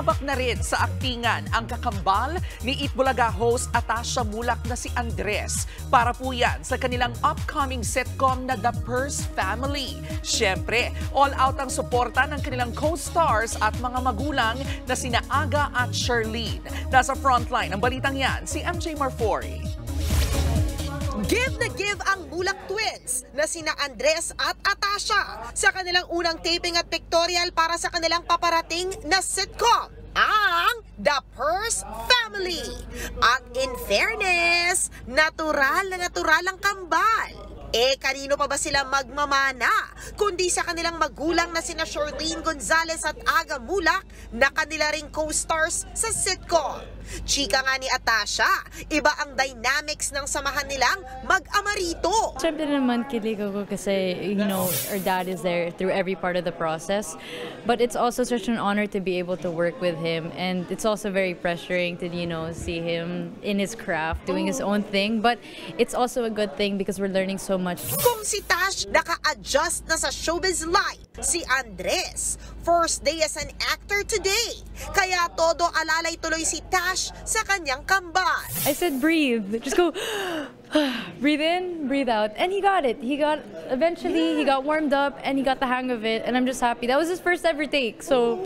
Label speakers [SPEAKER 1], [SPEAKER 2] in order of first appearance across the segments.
[SPEAKER 1] Sumabak na rin sa aktingan ang kakambal ni Itbulaga host Atasha Mulak na si Andres. Para po yan sa kanilang upcoming sitcom na The Purse Family. Siyempre, all out ang suporta ng kanilang co-stars at mga magulang na sina Aga at Charlene. Nasa frontline ng balitang yan si MJ Marfori.
[SPEAKER 2] Give na give ang Mulak Twins na sina Andres at Atasha sa kanilang unang taping at pictorial para sa kanilang paparating na sitcom ang The Purse Family. At in fairness, natural na natural ang kambal. Eh, kanino pa ba sila magmamana? Kundi sa kanilang magulang na sina Charlene Gonzalez at Aga Mulak na kanila ring co-stars sa sitcom. Chika nga ni Atasha, iba ang dynamics ng samahan nilang mag-ama rito.
[SPEAKER 3] Siyempre naman kilig ako kasi, you know, our dad is there through every part of the process. But it's also such an honor to be able to work with him. And it's also very pressuring to, you know, see him in his craft, doing his own thing. But it's also a good thing because we're learning so much.
[SPEAKER 2] Kung si Tash naka-adjust na sa showbiz life, si Andres, first day as an actor today. Kaya todo alalay tuloy si Tash sa kanyang kambal.
[SPEAKER 3] I said breathe. Just go breathe in, breathe out. And he got it. He got eventually he got warmed up and he got the hang of it and I'm just happy. That was his first ever take. So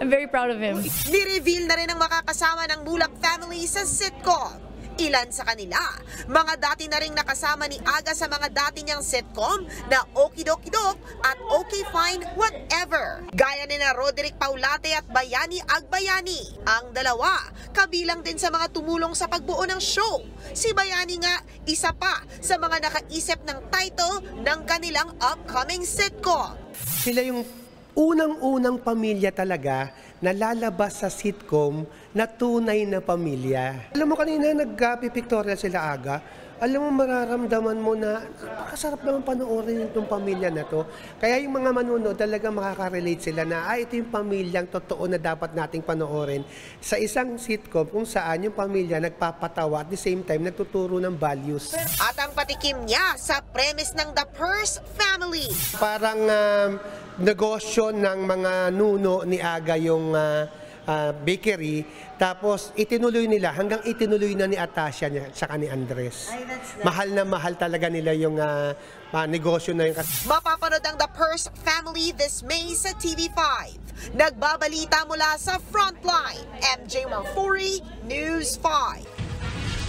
[SPEAKER 3] I'm very proud of him.
[SPEAKER 2] Ni-reveal na rin ang makakasama ng Bulak family sa sitcom. Ilan sa kanila, mga dati na ring nakasama ni Aga sa mga dati niyang sitcom na Okidokidok at Okay Fine Whatever. Gaya ni na Roderick Paulate at Bayani Agbayani. Ang dalawa, kabilang din sa mga tumulong sa pagbuo ng show. Si Bayani nga, isa pa sa mga nakaisip ng title ng kanilang upcoming sitcom.
[SPEAKER 4] Sila yung unang-unang pamilya talaga na lalabas sa sitcom na tunay na pamilya. Alam mo kanina nagpipictorial sila aga, alam mo mararamdaman mo na napakasarap naman panoorin itong pamilya na to. Kaya yung mga manunood talaga makaka-relate sila na ah, ito yung pamilyang totoo na dapat nating panoorin sa isang sitcom kung saan yung pamilya nagpapatawa at the same time nagtuturo ng values.
[SPEAKER 2] At ang patikim niya sa premise ng The Purse Family.
[SPEAKER 4] Parang um, negosyo ng mga nuno ni Aga yung ah, ah, bakery. Tapos itinuloy nila hanggang itinuloy na ni Atasha niya saka ni Andres. Mahal na mahal talaga nila yung ah, ah, negosyo na yun. Kasi
[SPEAKER 2] Mapapanood ang The Purse Family this May sa TV5. Nagbabalita mula sa Frontline, MJ Marfuri, News 5.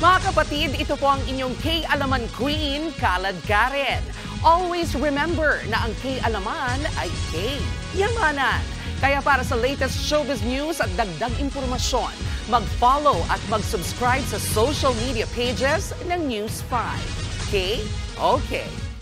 [SPEAKER 1] Mga kapatid, ito po ang inyong K-Alaman Queen, Kalad Karen. Always remember na ang K-Alaman ay K-Yamanan. Kaya para sa latest showbiz news at dagdag impormasyon, mag-follow at mag-subscribe sa social media pages ng News 5. K? Okay.